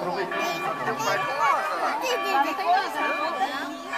Aproveitou. Tem mais coisa? Tem coisa?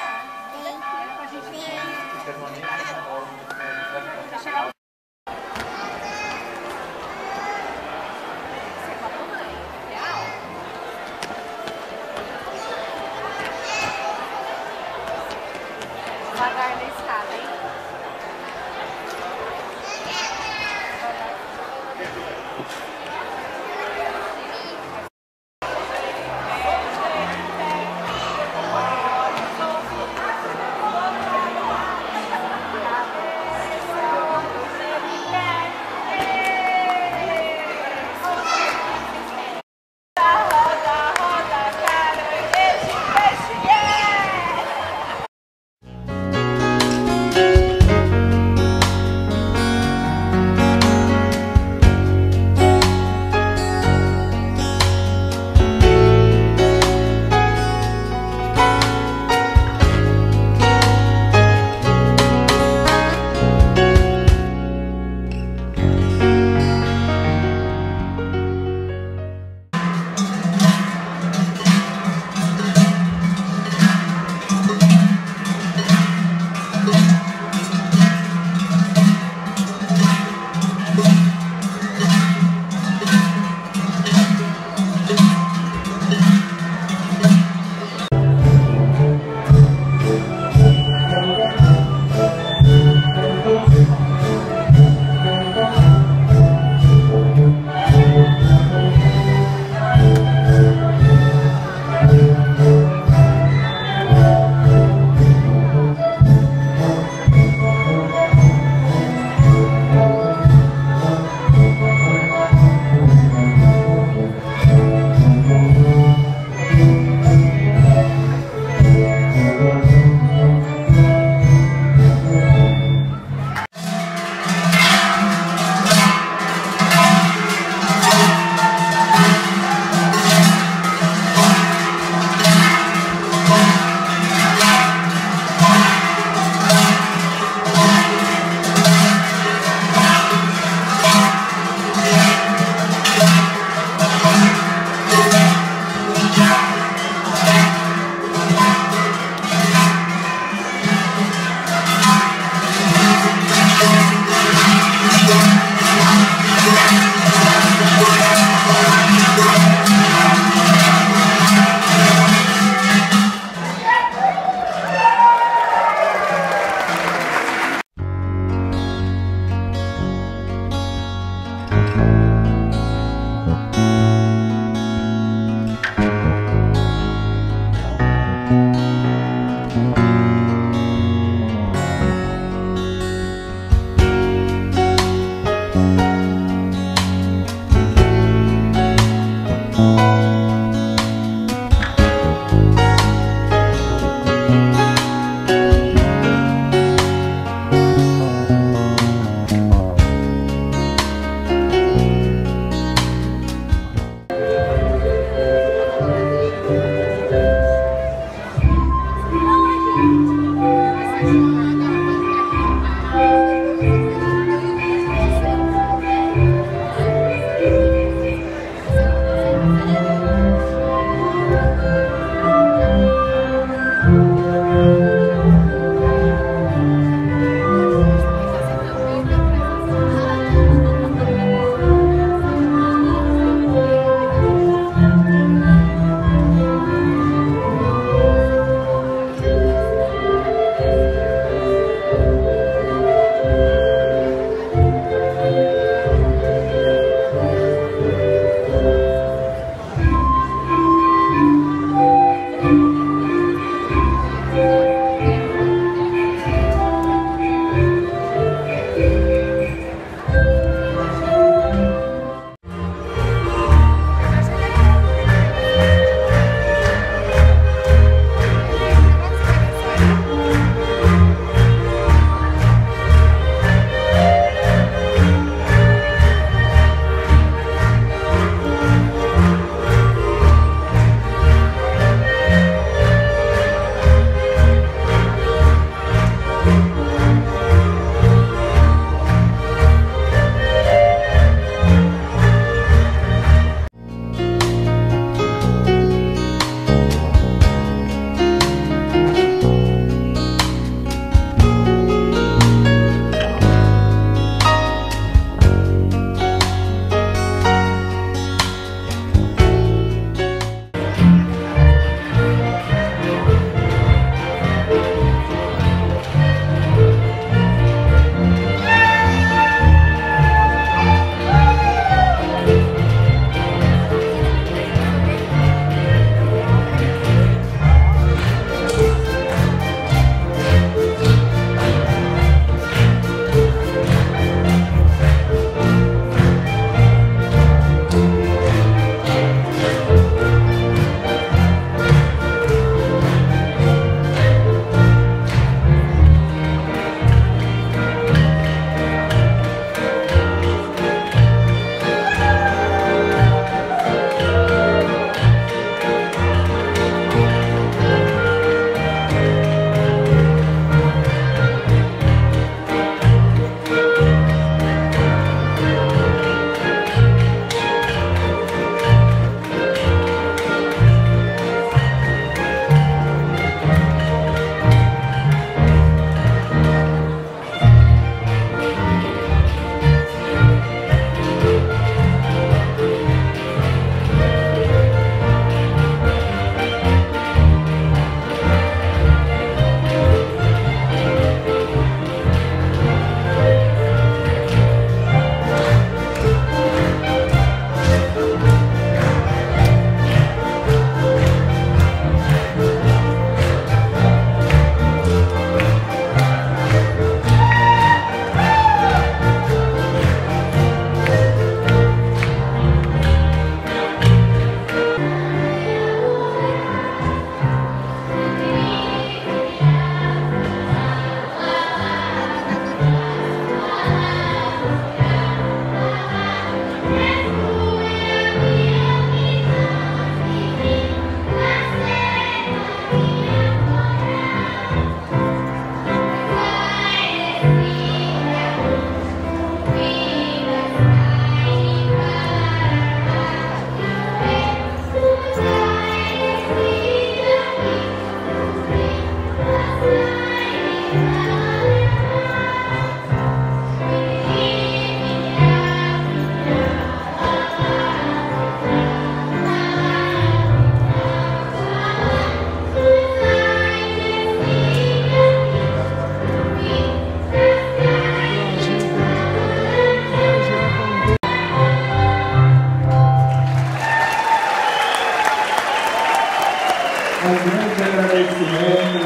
Um grande agradecimento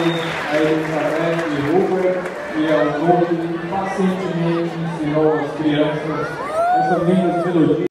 a Elizabeth e Ruber e ao povo que pacientemente ensinou as crianças essas linda melodias.